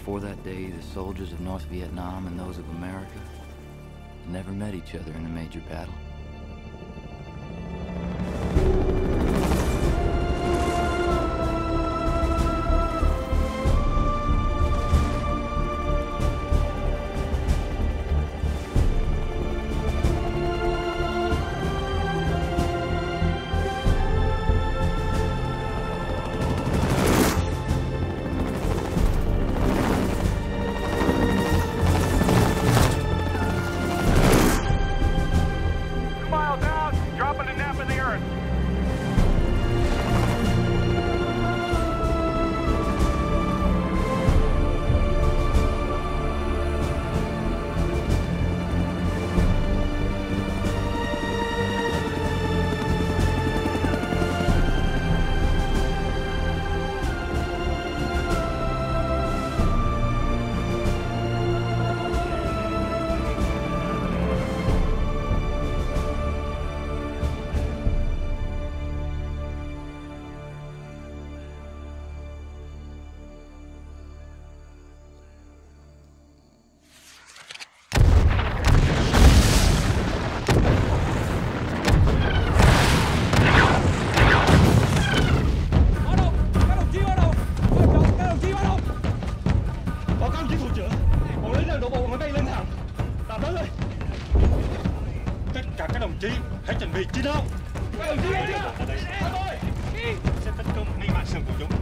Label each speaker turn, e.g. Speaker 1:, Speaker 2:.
Speaker 1: before that day, the soldiers of North Vietnam and those of America never met each other in a major battle.
Speaker 2: Chi, hãy chuẩn bị chiến đấu. Tôi sẽ tấn công ngay mạng sườn của chúng.